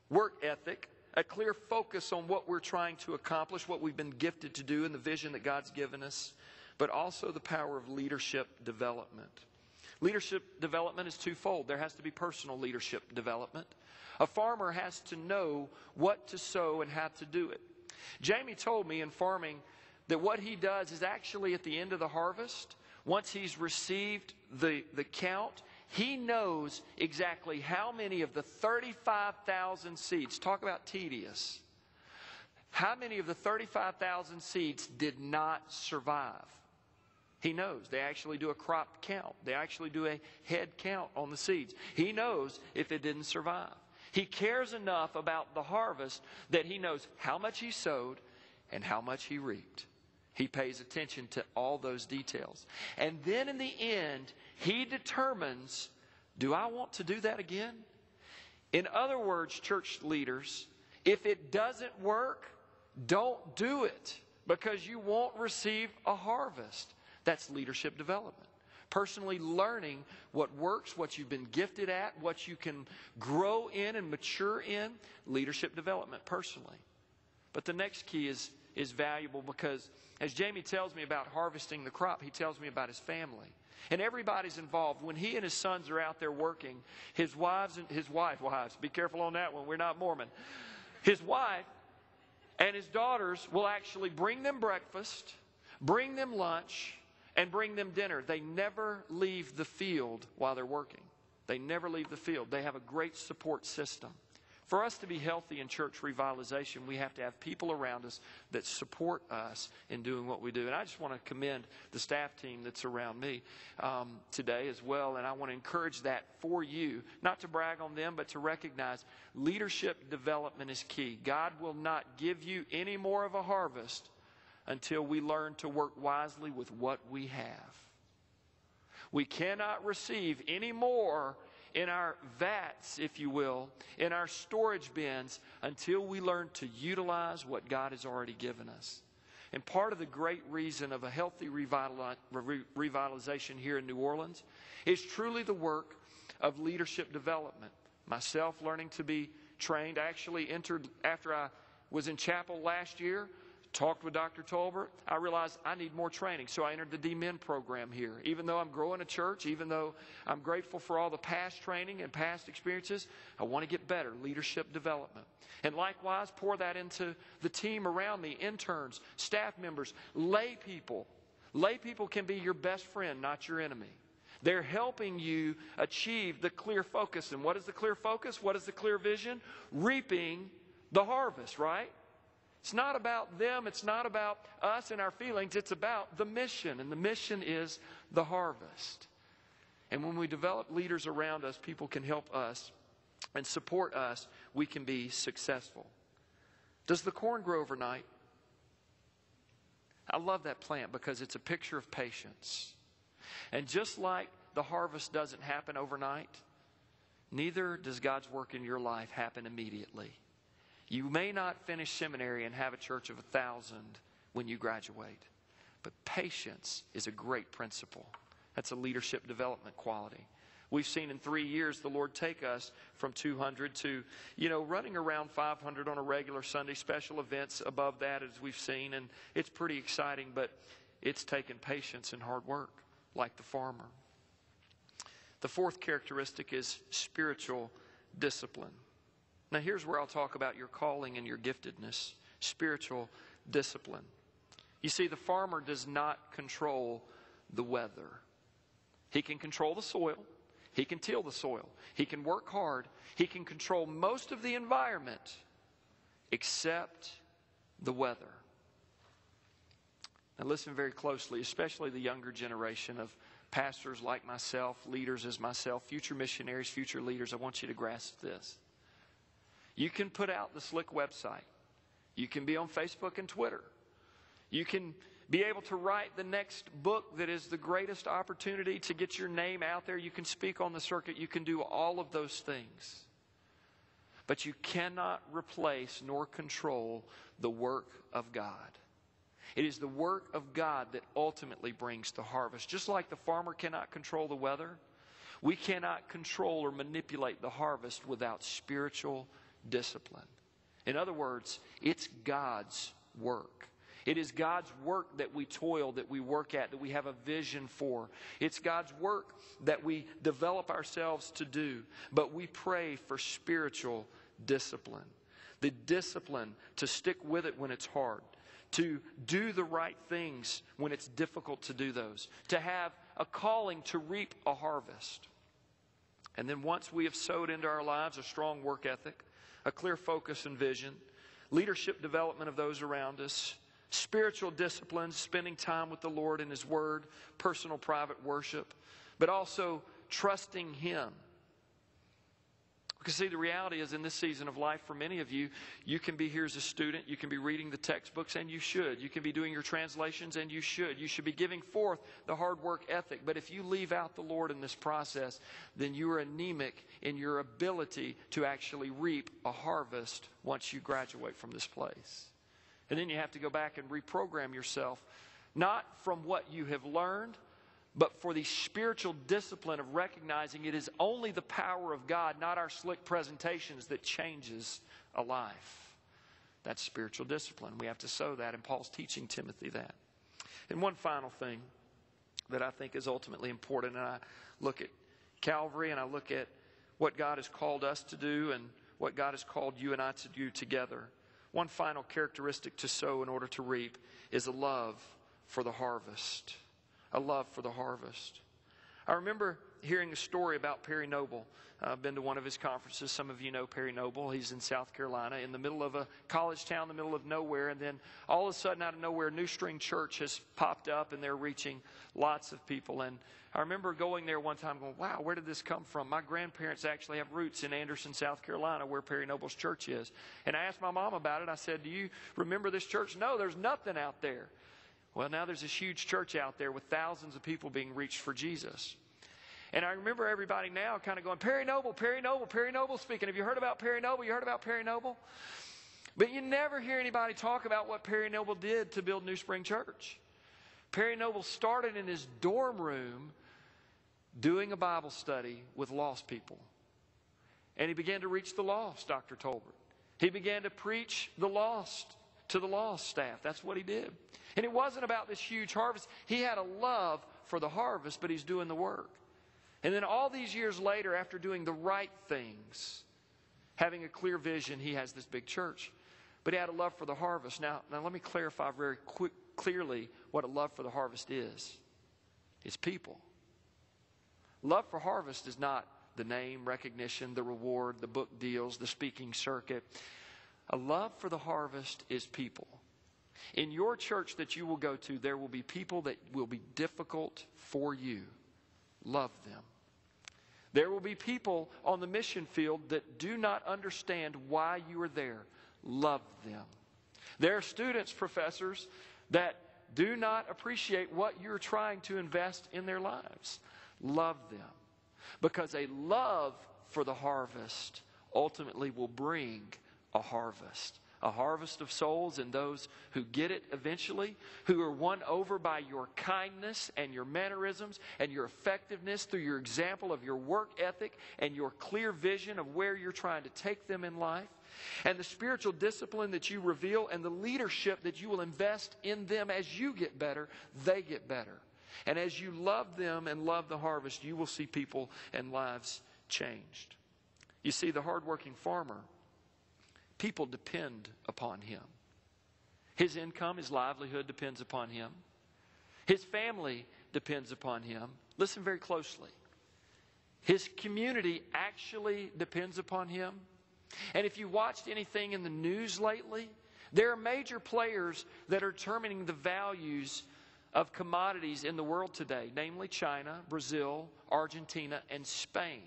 work ethic, a clear focus on what we're trying to accomplish, what we've been gifted to do, and the vision that God's given us, but also the power of leadership development. Leadership development is twofold. There has to be personal leadership development. A farmer has to know what to sow and how to do it. Jamie told me in farming that what he does is actually at the end of the harvest, once he's received the, the count, he knows exactly how many of the 35,000 seeds, talk about tedious, how many of the 35,000 seeds did not survive. He knows. They actually do a crop count. They actually do a head count on the seeds. He knows if it didn't survive. He cares enough about the harvest that he knows how much he sowed and how much he reaped. He pays attention to all those details. And then in the end, he determines do I want to do that again? In other words, church leaders, if it doesn't work, don't do it because you won't receive a harvest. That's leadership development. Personally learning what works, what you've been gifted at, what you can grow in and mature in, leadership development personally. But the next key is, is valuable because as Jamie tells me about harvesting the crop, he tells me about his family. And everybody's involved. When he and his sons are out there working, his wives and his wife, wives, be careful on that one, we're not Mormon. His wife and his daughters will actually bring them breakfast, bring them lunch, and bring them dinner. They never leave the field while they're working. They never leave the field. They have a great support system. For us to be healthy in church revitalization, we have to have people around us that support us in doing what we do. And I just want to commend the staff team that's around me um, today as well. And I want to encourage that for you, not to brag on them, but to recognize leadership development is key. God will not give you any more of a harvest until we learn to work wisely with what we have. We cannot receive any more in our vats, if you will, in our storage bins until we learn to utilize what God has already given us. And part of the great reason of a healthy revitalization here in New Orleans is truly the work of leadership development. Myself learning to be trained. I actually entered after I was in chapel last year, talked with Dr. Tolbert. I realized I need more training, so I entered the D.Min program here. Even though I'm growing a church, even though I'm grateful for all the past training and past experiences, I want to get better, leadership development. And likewise, pour that into the team around me, interns, staff members, lay people. Lay people can be your best friend, not your enemy. They're helping you achieve the clear focus. And what is the clear focus? What is the clear vision? Reaping the harvest, right? It's not about them, it's not about us and our feelings, it's about the mission. And the mission is the harvest. And when we develop leaders around us, people can help us and support us, we can be successful. Does the corn grow overnight? I love that plant because it's a picture of patience. And just like the harvest doesn't happen overnight, neither does God's work in your life happen immediately. You may not finish seminary and have a church of a thousand when you graduate, but patience is a great principle. That's a leadership development quality. We've seen in three years the Lord take us from 200 to, you know, running around 500 on a regular Sunday, special events above that as we've seen, and it's pretty exciting, but it's taken patience and hard work, like the farmer. The fourth characteristic is spiritual discipline. Now, here's where I'll talk about your calling and your giftedness spiritual discipline. You see, the farmer does not control the weather, he can control the soil, he can till the soil, he can work hard, he can control most of the environment except the weather. Now, listen very closely, especially the younger generation of pastors like myself, leaders as myself, future missionaries, future leaders. I want you to grasp this. You can put out the Slick website. You can be on Facebook and Twitter. You can be able to write the next book that is the greatest opportunity to get your name out there. You can speak on the circuit. You can do all of those things. But you cannot replace nor control the work of God. It is the work of God that ultimately brings the harvest. Just like the farmer cannot control the weather, we cannot control or manipulate the harvest without spiritual discipline. In other words, it's God's work. It is God's work that we toil, that we work at, that we have a vision for. It's God's work that we develop ourselves to do. But we pray for spiritual discipline the discipline to stick with it when it's hard, to do the right things when it's difficult to do those, to have a calling to reap a harvest. And then once we have sowed into our lives a strong work ethic, a clear focus and vision, leadership development of those around us, spiritual disciplines, spending time with the Lord and His Word, personal private worship, but also trusting Him. Because, see, the reality is in this season of life, for many of you, you can be here as a student, you can be reading the textbooks, and you should. You can be doing your translations, and you should. You should be giving forth the hard work ethic. But if you leave out the Lord in this process, then you are anemic in your ability to actually reap a harvest once you graduate from this place. And then you have to go back and reprogram yourself, not from what you have learned but for the spiritual discipline of recognizing it is only the power of God, not our slick presentations, that changes a life. That's spiritual discipline. We have to sow that, and Paul's teaching Timothy that. And one final thing that I think is ultimately important, and I look at Calvary and I look at what God has called us to do and what God has called you and I to do together. One final characteristic to sow in order to reap is a love for the harvest a love for the harvest. I remember hearing a story about Perry Noble. Uh, I've been to one of his conferences. Some of you know Perry Noble. He's in South Carolina, in the middle of a college town, in the middle of nowhere. And then all of a sudden, out of nowhere, New Spring Church has popped up, and they're reaching lots of people. And I remember going there one time, going, "Wow, where did this come from?" My grandparents actually have roots in Anderson, South Carolina, where Perry Noble's church is. And I asked my mom about it. I said, "Do you remember this church?" No, there's nothing out there. Well, now there's this huge church out there with thousands of people being reached for Jesus. And I remember everybody now kind of going, Perry Noble, Perry Noble, Perry Noble speaking. Have you heard about Perry Noble? You heard about Perry Noble? But you never hear anybody talk about what Perry Noble did to build New Spring Church. Perry Noble started in his dorm room doing a Bible study with lost people. And he began to reach the lost, Dr. Tolbert. He began to preach the lost to the lost staff. That's what he did. And it wasn't about this huge harvest. He had a love for the harvest, but he's doing the work. And then all these years later, after doing the right things, having a clear vision, he has this big church. But he had a love for the harvest. Now, now let me clarify very quick, clearly what a love for the harvest is. It's people. Love for harvest is not the name, recognition, the reward, the book deals, the speaking circuit. A love for the harvest is people. In your church that you will go to, there will be people that will be difficult for you. Love them. There will be people on the mission field that do not understand why you are there. Love them. There are students, professors, that do not appreciate what you're trying to invest in their lives. Love them. Because a love for the harvest ultimately will bring a harvest. A harvest of souls and those who get it eventually, who are won over by your kindness and your mannerisms and your effectiveness through your example of your work ethic and your clear vision of where you're trying to take them in life, and the spiritual discipline that you reveal and the leadership that you will invest in them as you get better, they get better. And as you love them and love the harvest, you will see people and lives changed. You see, the hardworking farmer, people depend upon him. His income, his livelihood depends upon him. His family depends upon him. Listen very closely. His community actually depends upon him. And if you watched anything in the news lately, there are major players that are determining the values of commodities in the world today, namely China, Brazil, Argentina, and Spain.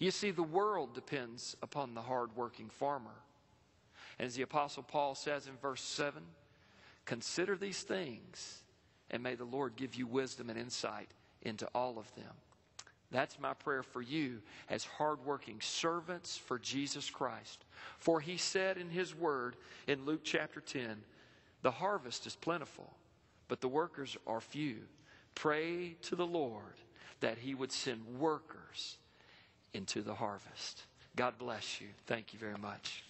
You see, the world depends upon the hardworking farmer. As the Apostle Paul says in verse 7, consider these things, and may the Lord give you wisdom and insight into all of them. That's my prayer for you as hardworking servants for Jesus Christ. For he said in his word in Luke chapter 10, the harvest is plentiful but the workers are few. Pray to the Lord that He would send workers into the harvest. God bless you. Thank you very much.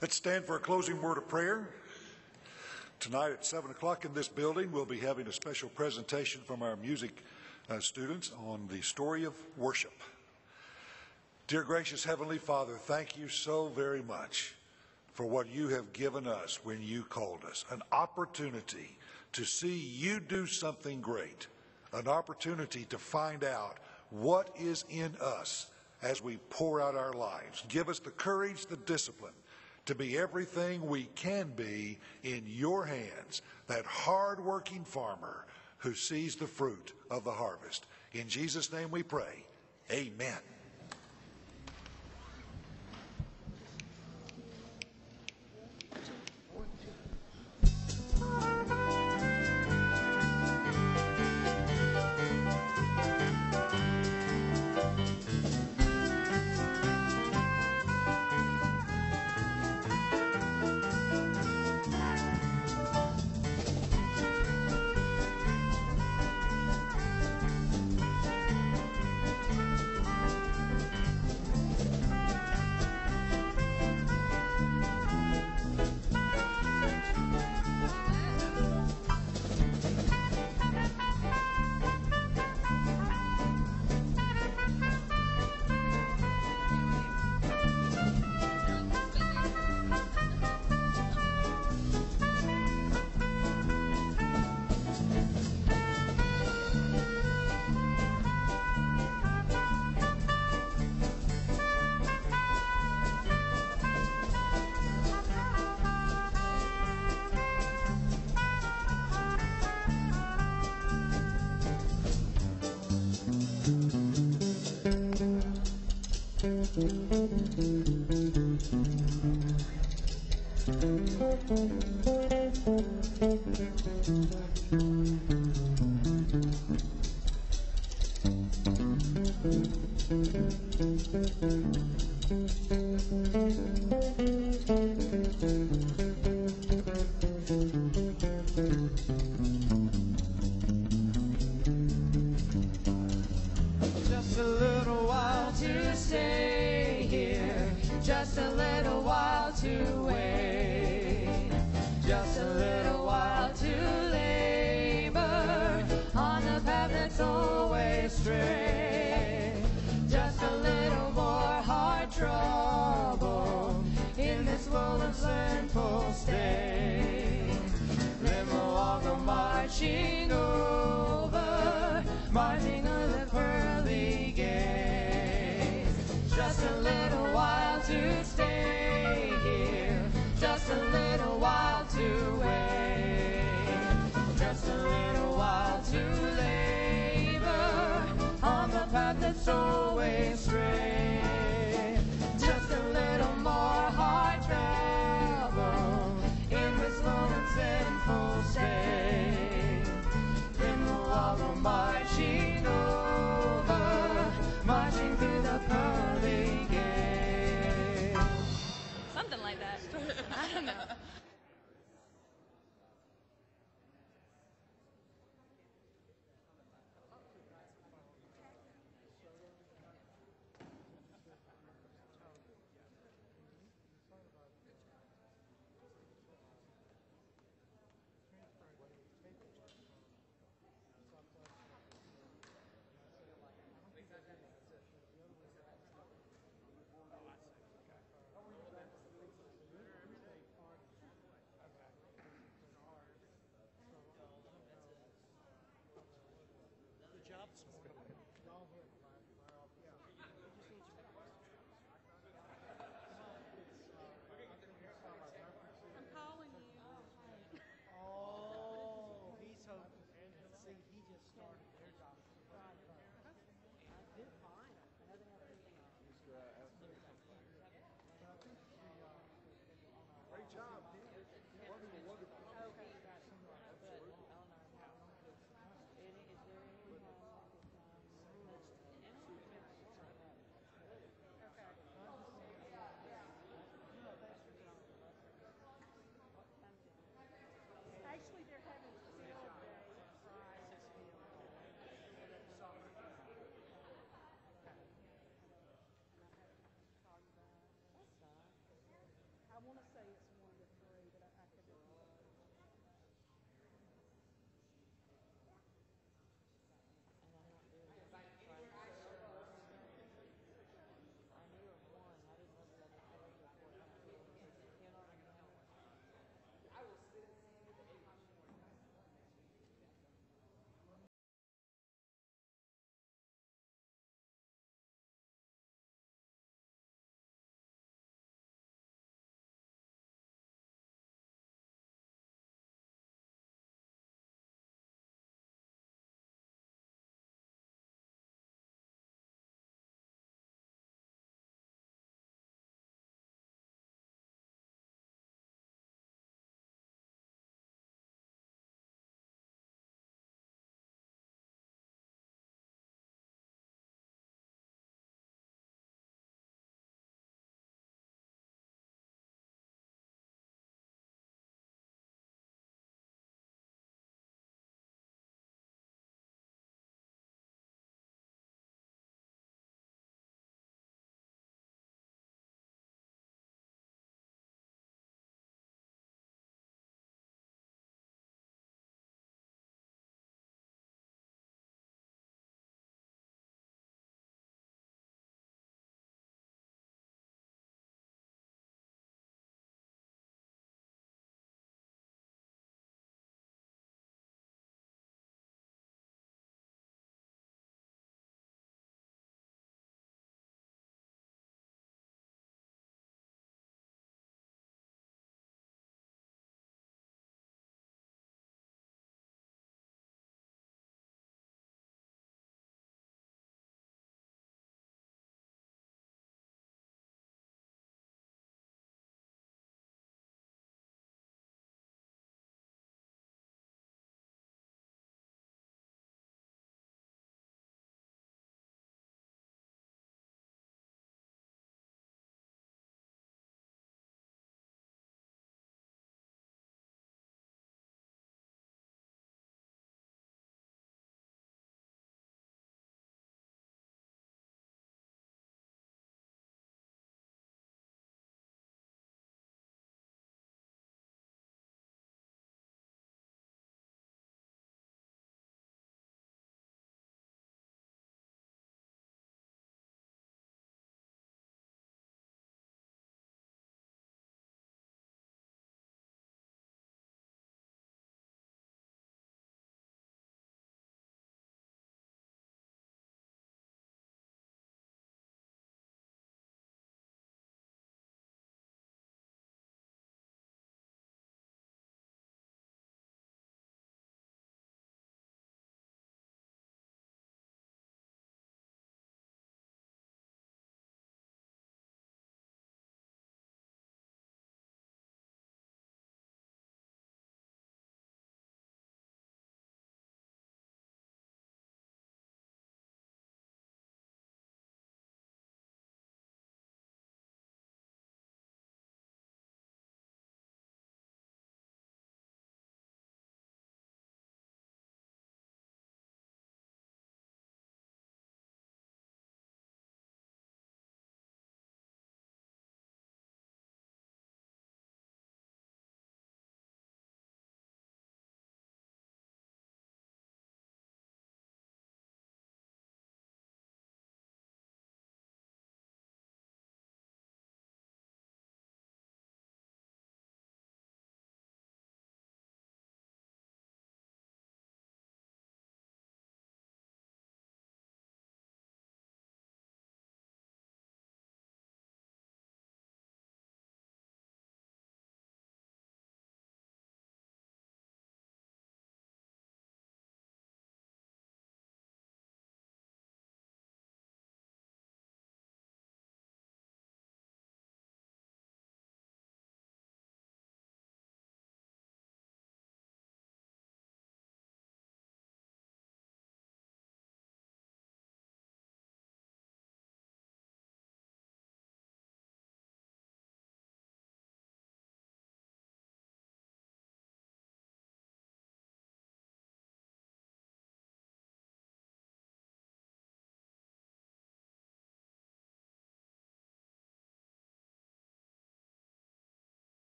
Let's stand for a closing word of prayer. Tonight at 7 o'clock in this building, we'll be having a special presentation from our music uh, students on the story of worship. Dear gracious Heavenly Father, thank you so very much for what you have given us when you called us an opportunity to see you do something great, an opportunity to find out what is in us as we pour out our lives. Give us the courage, the discipline to be everything we can be in your hands, that hard-working farmer who sees the fruit of the harvest. In Jesus' name we pray. Amen. Thank you.